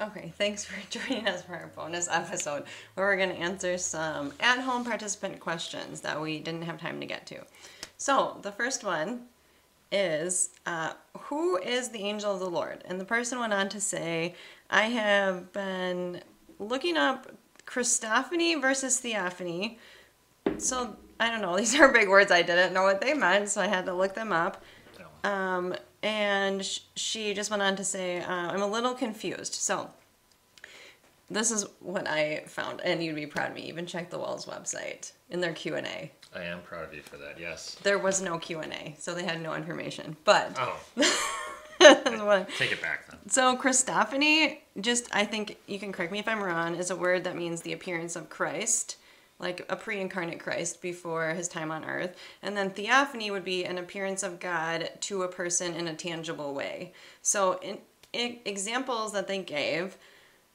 Okay, thanks for joining us for our bonus episode where we're going to answer some at home participant questions that we didn't have time to get to. So, the first one is uh, Who is the angel of the Lord? And the person went on to say, I have been looking up Christophany versus Theophany. So, I don't know, these are big words. I didn't know what they meant, so I had to look them up. Um, and she just went on to say, uh, I'm a little confused. So, this is what I found, and you'd be proud of me. Even check the WELS website in their Q and A. I am proud of you for that. Yes. There was no Q and A, so they had no information. But Oh, what- take it back then. so Christophany, just I think you can correct me if I'm wrong, is a word that means the appearance of Christ, like a pre-incarnate Christ before his time on earth. And then theophany would be an appearance of God to a person in a tangible way. So in, in examples that they gave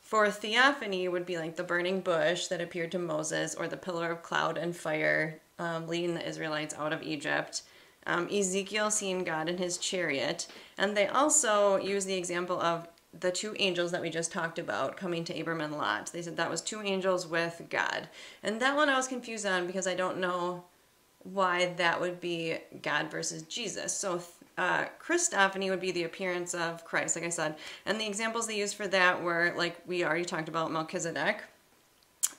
for theophany would be like the burning bush that appeared to Moses or the pillar of cloud and fire um, leading the Israelites out of Egypt. Um, Ezekiel seeing God in his chariot. And they also use the example of the two angels that we just talked about coming to Abram and Lot. They said that was two angels with God. And that one I was confused on because I don't know why that would be God versus Jesus. So uh, Christophany would be the appearance of Christ, like I said. And the examples they used for that were, like we already talked about, Melchizedek.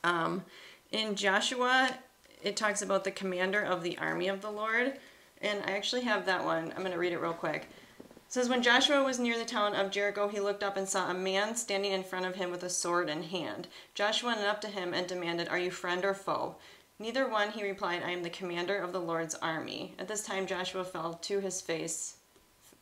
Um, in Joshua, it talks about the commander of the army of the Lord. And I actually have that one. I'm going to read it real quick. Says, When Joshua was near the town of Jericho, he looked up and saw a man standing in front of him with a sword in hand. Joshua went up to him and demanded, Are you friend or foe? Neither one, he replied, I am the commander of the Lord's army. At this time, Joshua fell to his face,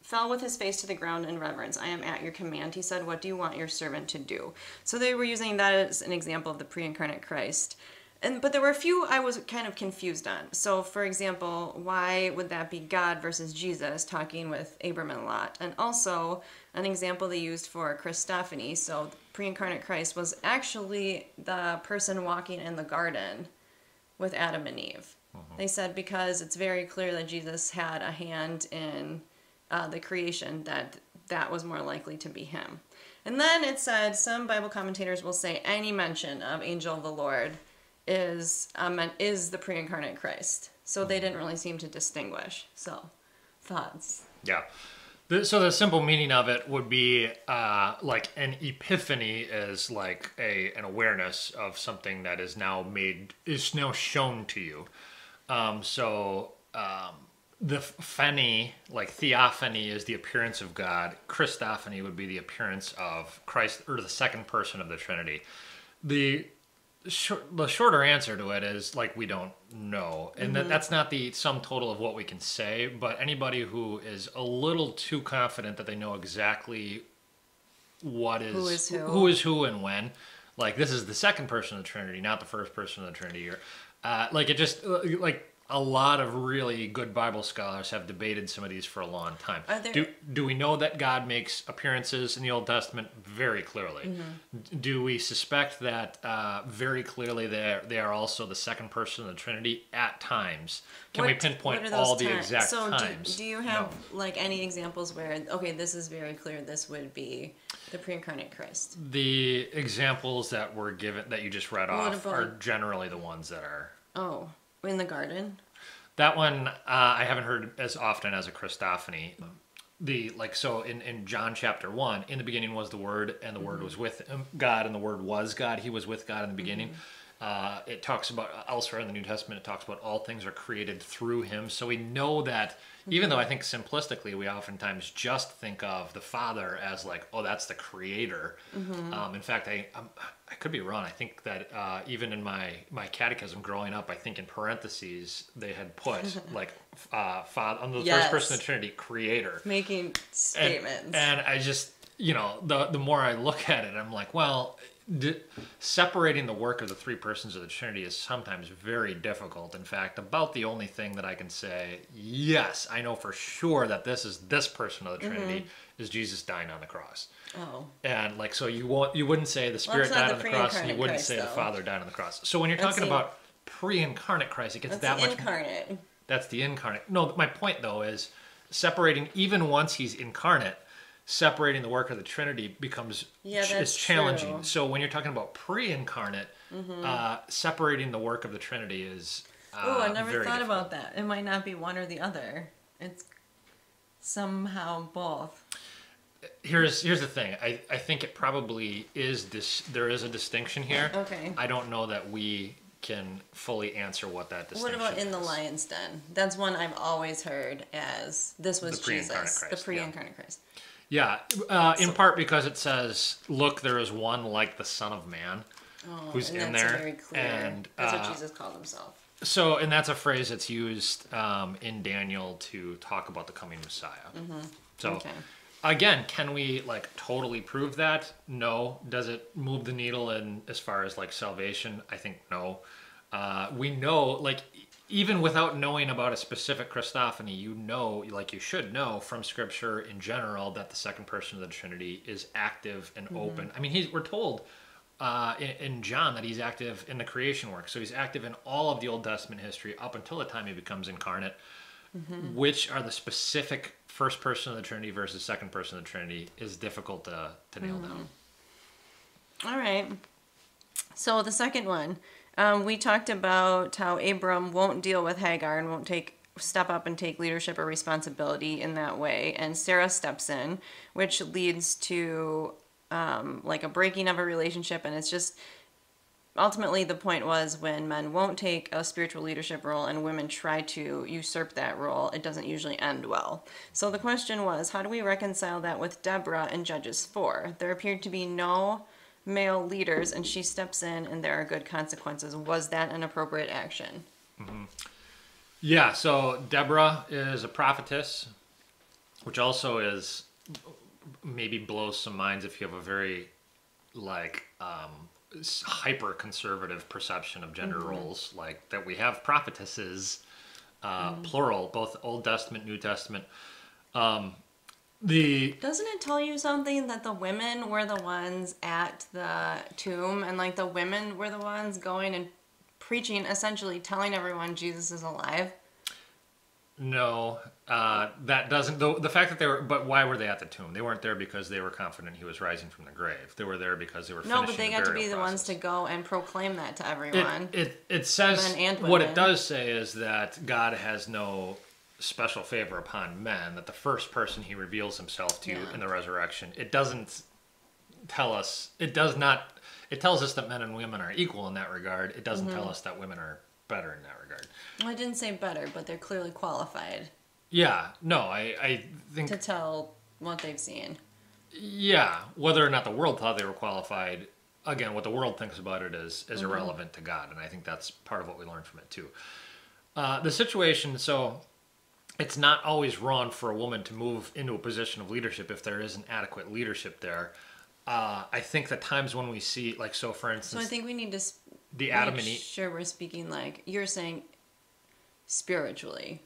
fell with his face to the ground in reverence. I am at your command, he said. What do you want your servant to do? So they were using that as an example of the pre incarnate Christ. And, but there were a few I was kind of confused on. So, for example, why would that be God versus Jesus talking with Abram and Lot? And also, an example they used for Christophany. So, pre incarnate Christ was actually the person walking in the garden with Adam and Eve. They said because it's very clear that Jesus had a hand in uh, the creation, that that was more likely to be him. And then it said some Bible commentators will say any mention of angel of the Lord is um, is the pre-incarnate Christ. So they didn't really seem to distinguish. So thoughts. Yeah. So the simple meaning of it would be uh, like an epiphany is like a an awareness of something that is now made is now shown to you. Um, so um, the phany, like theophany, is the appearance of God. Christophany would be the appearance of Christ, or the second person of the Trinity. The short, the shorter answer to it is like we don't know, and that, that's not the sum total of what we can say. But anybody who is a little too confident that they know exactly what is Who is who. who is who and when, like this is the second person of the Trinity, not the first person of the Trinity. Or uh, like it just uh, like a lot of really good Bible scholars have debated some of these for a long time. There- do do we know that God makes appearances in the Old Testament very clearly? Mm-hmm. Do we suspect that uh, very clearly they are, they are also the second person of the Trinity at times? Can we pinpoint what all those the times? exact so times? Do, do you have like any examples where okay, this is very clear. This would be the pre-incarnate Christ. The examples that were given that you just read What off about- are generally the ones that are. Oh, in the garden. That one uh, I haven't heard as often as a Christophany. The like so in, in John chapter one, in the beginning was the Word, and the Word was with God, and the Word was God. He was with God in the beginning. Uh, it talks about elsewhere in the New Testament. It talks about all things are created through Him. So we know that. Even though I think simplistically we oftentimes just think of the Father as like, oh, that's the Creator. Um, in fact, I I'm, I could be wrong. I think that uh, even in my my catechism growing up, I think in parentheses they had put like uh, Father on the Yes. first person of the Trinity, Creator Making statements. and I just, you know, the the more I look at it, I'm like, well, separating the work of the three persons of the Trinity is sometimes very difficult. In fact, about the only thing that I can say, yes, I know for sure that this is this person of the Trinity Mm-hmm. is Jesus dying on the cross. oh, And like, so you won't, you wouldn't say the Spirit not died the on the cross, and you wouldn't Christ, say the. Father died on the cross. So when you're That's talking the- about pre-incarnate Christ, it gets that's that the much incarnate. that's the incarnate. No, my point though is separating even once he's incarnate, separating the work of the Trinity becomes Yeah, is challenging. true. Mm-hmm. So when you're talking about pre-incarnate, uh, separating the work of the Trinity is. Uh, oh, I never thought difficult. about that. It might not be one or the other. It's somehow both. Here's here's the thing. I, I think it probably is this. There is a distinction here. Okay. I don't know that we can fully answer what that distinction. What about in the lion's den? That's one I've always heard as this was The Jesus, the Christ, yeah. pre-incarnate Christ. Yeah, uh, in part because it says, "Look, there is one like the Son of Man." Oh, Who's in that's there, very clear. and, that's uh, what Jesus called himself. So, and that's a phrase that's used um, in Daniel to talk about the coming Messiah. So, Mm-hmm. Okay. again, can we like totally prove that? No. Does it move the needle in as far as like salvation? I think no. Uh, we know, like, even without knowing about a specific Christophany, you know, like you should know from Scripture in general that the second person of the Trinity is active and mm-hmm. open. I mean, he's, we're told uh, in, in John that he's active in the creation work. So he's active in all of the Old Testament history up until the time he becomes incarnate. Mm-hmm. Which are the specific first person of the Trinity versus second person of the Trinity is difficult to, to nail down. Mm-hmm. All right. So the second one, um, we talked about how Abram won't deal with Hagar and won't take step up and take leadership or responsibility in that way, and Sarah steps in, which leads to um, like a breaking of a relationship, and it's just ultimately the point was when men won't take a spiritual leadership role and women try to usurp that role it doesn't usually end well. So the question was how do we reconcile that with deborah in judges 4 there appeared to be no male leaders and she steps in and there are good consequences. Was that an appropriate action? Yeah, so Deborah is a prophetess, which also is maybe blows some minds if you have a very like um, hyper conservative perception of gender roles, like that we have prophetesses, uh, plural, both Old Testament, New Testament. Um, the doesn't it tell you something that the women were the ones at the tomb and like the women were the ones going and preaching essentially telling everyone jesus is alive No, uh, that doesn't. The, the fact that they were, but why were they at the tomb? They weren't there because they were confident he was rising from the grave. They were there because they were. No, but they the got to be burial the ones to go and proclaim that to everyone. it it says and what it does say is that God has no special favor upon men. That the first person He reveals Himself to Yeah. in the resurrection. It doesn't tell us. It does not. It tells us that men and women are equal in that regard. It doesn't Mm-hmm. tell us that women are better in that regard. well, I didn't say better, but they're clearly qualified Yeah. No, I I think to tell what they've seen. Yeah, whether or not the world thought they were qualified, again, what the world thinks about it is is Mm-hmm. irrelevant to God, and I think that's part of what we learned from it too. Uh, the situation, so it's not always wrong for a woman to move into a position of leadership if there isn't adequate leadership there. Uh, I think the times when we see, like, so for instance, So I think we need to s- the Adam make and Eve. sure we're speaking like you're saying spiritually.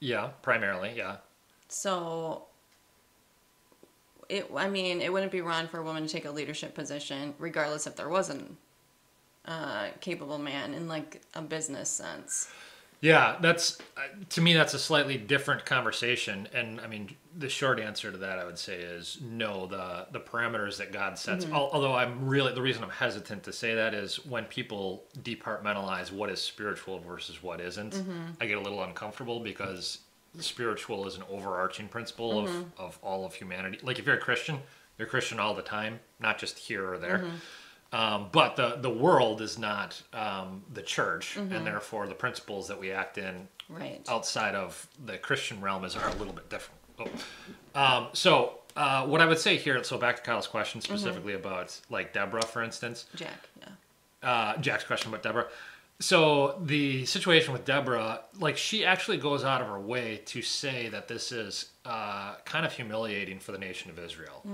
Yeah, primarily, yeah. So it I mean, it wouldn't be wrong for a woman to take a leadership position regardless if there wasn't a capable man in like a business sense. Yeah, that's uh, to me that's a slightly different conversation, and I mean the short answer to that I would say is no. The the parameters that God sets, mm-hmm. al- although I'm really the reason I'm hesitant to say that is when people departmentalize what is spiritual versus what isn't, mm-hmm. I get a little uncomfortable because spiritual is an overarching principle of mm-hmm. of all of humanity. Like if you're a Christian, you're Christian all the time, not just here or there. Um, but the, the world is not um, the church, and therefore the principles that we act in Right. outside of the Christian realm is are a little bit different. Oh. Um, so uh, what I would say here, so back to Kyle's question specifically about like Deborah, for instance, Jack, yeah. uh, Jack's question about Deborah. So the situation with Deborah, like she actually goes out of her way to say that this is uh, kind of humiliating for the nation of Israel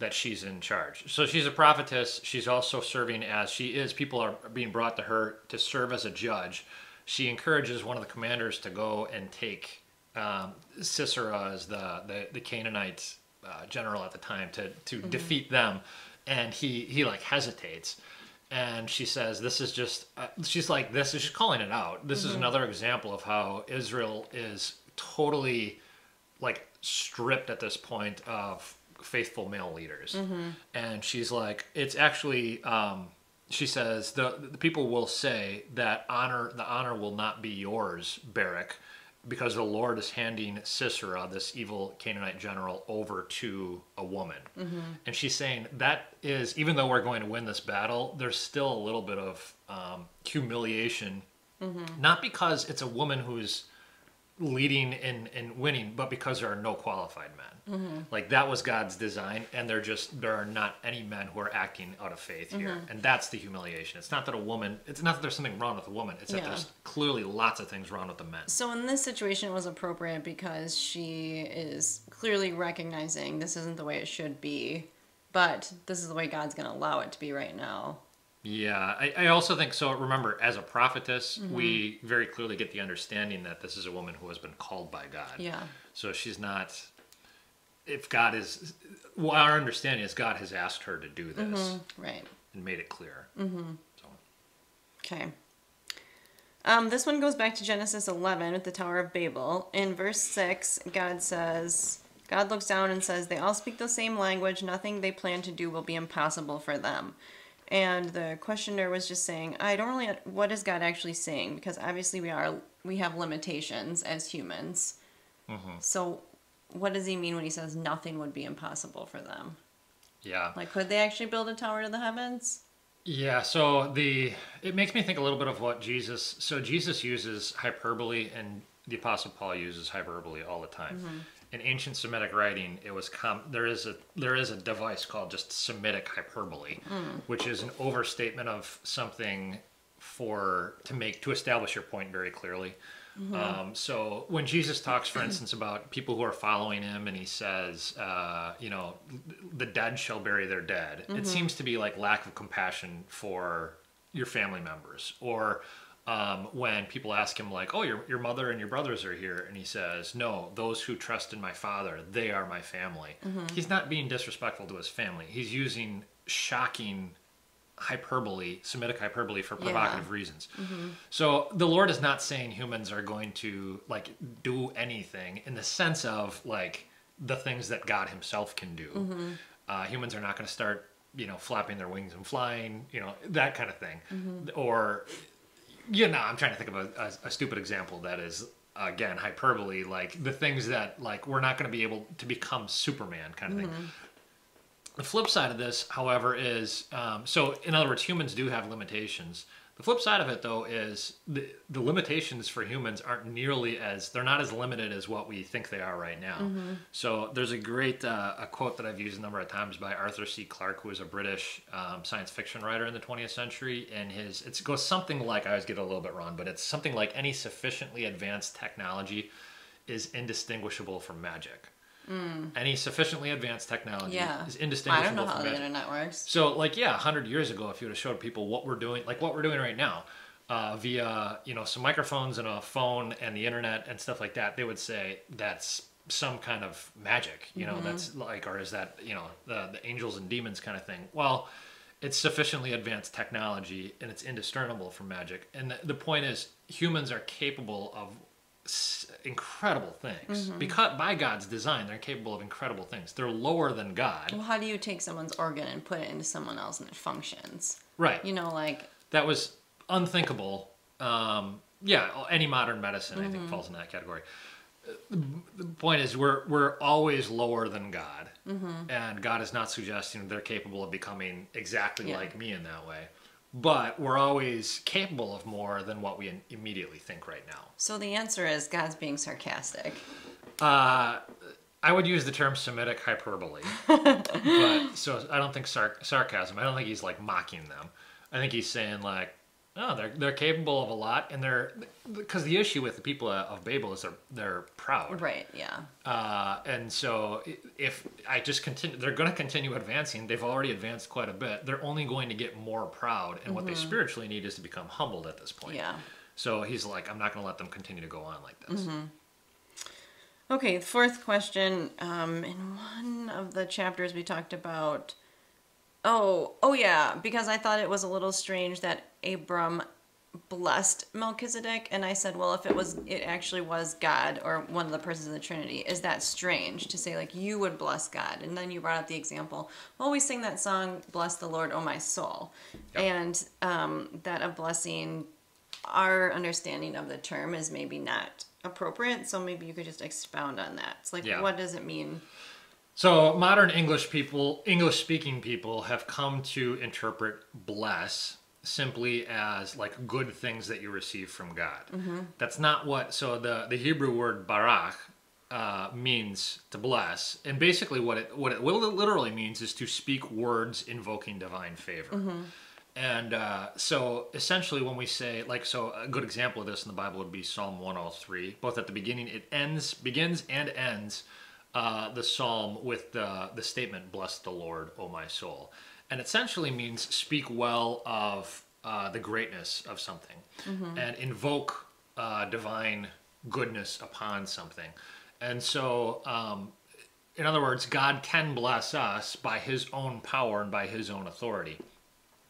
that she's in charge. So she's a prophetess. She's also serving as she is. People are being brought to her to serve as a judge. She encourages one of the commanders to go and take um, Sisera as the the, the Canaanite uh, general at the time to to defeat them, and he he like hesitates and she says this is just uh, she's like this is." she's calling it out this is another example of how israel is totally like stripped at this point of faithful male leaders, and she's like, it's actually. Um, she says the the people will say that honor the honor will not be yours, Barak, because the Lord is handing Sisera, this evil Canaanite general, over to a woman. And she's saying that is even though we're going to win this battle, there's still a little bit of um, humiliation, not because it's a woman who's leading and, and winning, but because there are no qualified men. Mm-hmm. Like that was God's design, and they're just there are not any men who are acting out of faith here, mm-hmm. and that's the humiliation. It's not that a woman. It's not that there's something wrong with a woman. It's that Yeah. there's clearly lots of things wrong with the men. So in this situation, it was appropriate because she is clearly recognizing this isn't the way it should be, but this is the way God's going to allow it to be right now. Yeah, I, I also think so. Remember, as a prophetess, we very clearly get the understanding that this is a woman who has been called by God. Yeah. So she's not. If God is, well, our understanding is God has asked her to do this Right. and made it clear. Mm-hmm. So, Okay. Um, this one goes back to Genesis 11 with the Tower of Babel. In verse 6, God says, God looks down and says, They all speak the same language. Nothing they plan to do will be impossible for them. And the questioner was just saying, I don't really, what is God actually saying? Because obviously we are, we have limitations as humans. Mm-hmm. So what does he mean when he says nothing would be impossible for them? yeah. Like, could they actually build a tower to the heavens? Yeah, so the it makes me think a little bit of what Jesus. So Jesus uses hyperbole, and the Apostle Paul uses hyperbole all the time. Mm-hmm. In ancient Semitic writing, it was com- there is a there is a device called just Semitic hyperbole, which is an overstatement of something for to make to establish your point very clearly. Um, so when Jesus talks, for instance, about people who are following him, and he says, uh, you know, the dead shall bury their dead, it seems to be like lack of compassion for your family members. Or um, when people ask him, like, oh, your, your mother and your brothers are here, and he says, no, those who trust in my father, they are my family. He's not being disrespectful to his family. He's using shocking hyperbole, Semitic hyperbole for provocative reasons. So the Lord is not saying humans are going to like do anything in the sense of like the things that God Himself can do. Uh, humans are not going to start, you know, flapping their wings and flying, you know, that kind of thing. Or, you know, I'm trying to think of a, a, a stupid example that is again hyperbole, like the things that like we're not going to be able to become Superman kind of thing. Mm-hmm. The flip side of this, however, is um, so. In other words, humans do have limitations. The flip side of it, though, is the the limitations for humans aren't nearly as they're not as limited as what we think they are right now. So there's a great uh, a quote that I've used a number of times by Arthur C. Clarke, who was a British um, science fiction writer in the 20th century, and his it goes something like I always get it a little bit wrong, but it's something like any sufficiently advanced technology is indistinguishable from magic. Any sufficiently advanced technology Yeah. is I indistinguishable don't know how from the magic. internet works. So, like, yeah, hundred years ago, if you would have showed people what we're doing, like what we're doing right now, uh, via you know some microphones and a phone and the internet and stuff like that, they would say that's some kind of magic. You know, that's like, or is that you know the the angels and demons kind of thing? Well, it's sufficiently advanced technology and it's indiscernible from magic. And the, the point is, humans are capable of incredible things mm-hmm. because by God's design, they're capable of incredible things. They're lower than God. Well, how do you take someone's organ and put it into someone else and it functions? Right. You know, like that was unthinkable. Um, yeah, any modern medicine I think mm-hmm. falls in that category. The, point is, we're we're always lower than God, mm-hmm. and God is not suggesting they're capable of becoming exactly Yeah. like me in that way. But we're always capable of more than what we immediately think right now. so. The answer is God's being sarcastic. Uh, I would use the term Semitic hyperbole, but so I don't think sar- sarcasm. I don't think he's like mocking them. I think he's saying like, oh, they're they're capable of a lot, and they're because the issue with the people of Babel is they're they're proud, Right? Yeah. uh, and so if I just continue, they're going to continue advancing. They've already advanced quite a bit. They're only going to get more proud, and what they spiritually need is to become humbled at this point. Yeah. So he's like, I'm not going to let them continue to go on like this. Okay. Fourth question. Um, in one of the chapters, we talked about. Oh, oh yeah, because I thought it was a little strange that Abram blessed Melchizedek, and I said, well, if it was, it actually was God or one of the persons of the Trinity, is that strange to say like you would bless God? And then you brought up the example. Well, we sing that song, "Bless the Lord, O my soul," Yep. and um, that a blessing. Our understanding of the term is maybe not appropriate, so maybe you could just expound on that. It's like, Yeah. what does it mean? So modern English people, English speaking people have come to interpret bless simply as like good things that you receive from God. That's not what so the the Hebrew word barak uh, means to bless, and basically what it what it literally means is to speak words invoking divine favor. And uh, so essentially, when we say, like, so a good example of this in the Bible would be Psalm 103. Both at the beginning, it ends, begins and ends uh, the psalm with the, the statement, Bless the Lord, O my soul. And essentially means speak well of uh, the greatness of something and invoke uh, divine goodness upon something. And so, um, in other words, God can bless us by his own power and by his own authority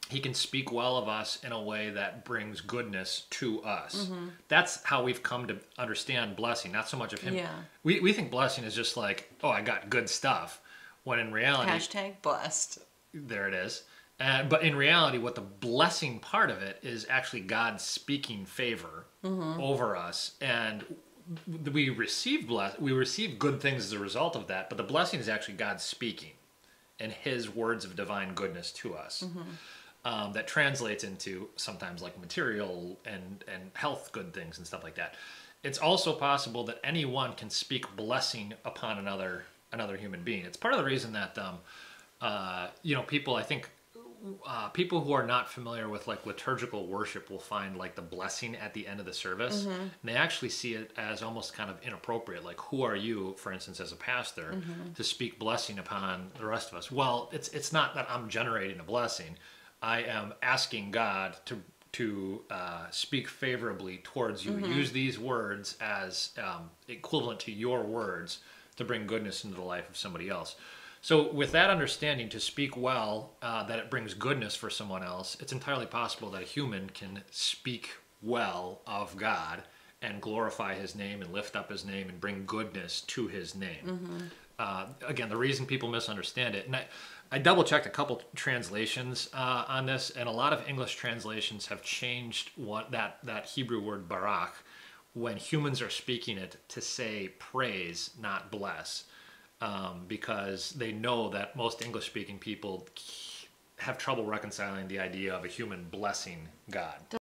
he can speak well of us in a way that brings goodness to us. Mm-hmm. That's how we've come to understand blessing, not so much of him. Yeah. We, we think blessing is just like, oh, I got good stuff. When in reality, Hashtag blessed. there it is. And, but in reality, what the blessing part of it is actually God speaking favor Mm-hmm. over us. And we receive bless, we receive good things as a result of that. But the blessing is actually God speaking and his words of divine goodness to us um, that translates into sometimes like material and and health good things and stuff like that. It's also possible that anyone can speak blessing upon another another human being. It's part of the reason that um, uh, you know people I think uh, people who are not familiar with like liturgical worship will find like the blessing at the end of the service. And they actually see it as almost kind of inappropriate. Like who are you for instance as a pastor to speak blessing upon the rest of us? Well it's it's not that i'm generating a blessing i am asking god to to uh, speak favorably towards you. Use these words as um, equivalent to your words to bring goodness into the life of somebody else. So, with that understanding, to speak well, uh, that it brings goodness for someone else, it's entirely possible that a human can speak well of God and glorify His name and lift up His name and bring goodness to His name. Uh, again, the reason people misunderstand it, and I, I double checked a couple translations uh, on this, and a lot of English translations have changed what that that Hebrew word barak when humans are speaking it to say praise, not bless um, because they know that most English speaking people have trouble reconciling the idea of a human blessing God.